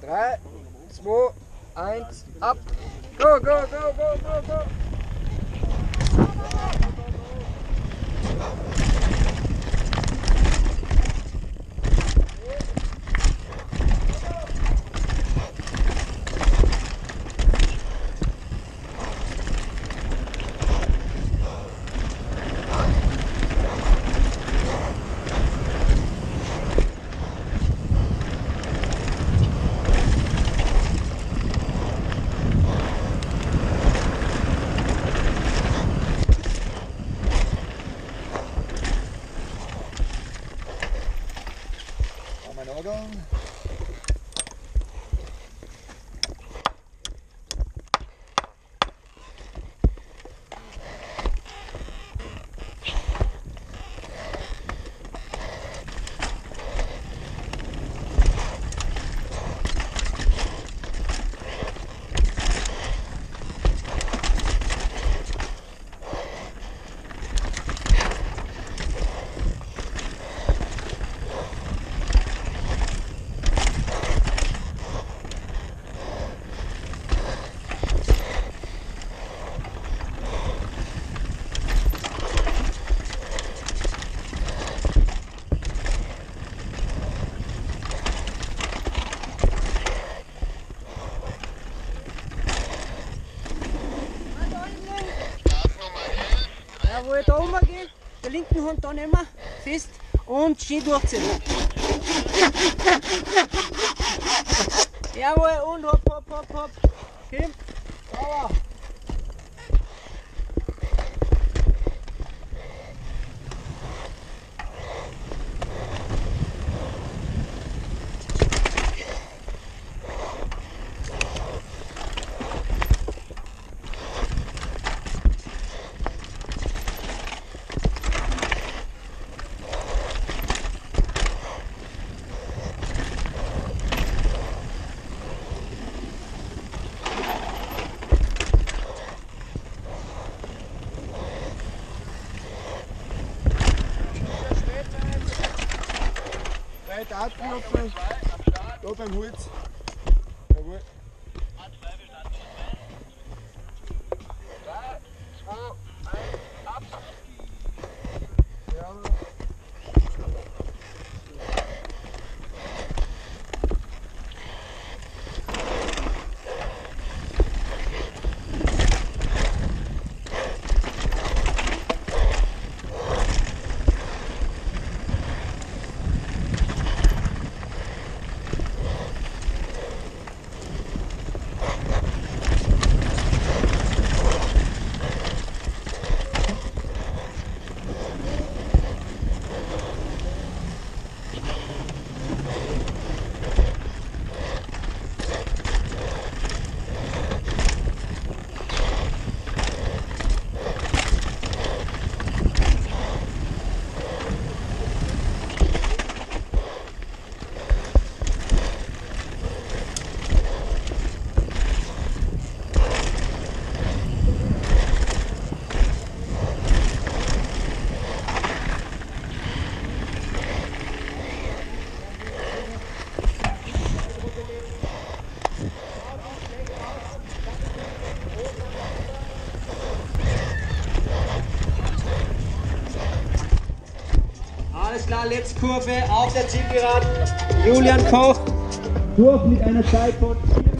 3, 2, 1, ab. Go, go, go, go, go, go. Bye, gang. Wo ich da oben gehe, der linken Hand da nehmen, fest und schön durchziehen. Jawohl, und hopp, hopp, hopp, hopp. Okay. Sauber. Abgelaufen. Da beim Holz. Jawohl. Ja. Alles klar, letzte Kurve auf der Zielgeraden. Julian Koch durch mit einer Zeit von 4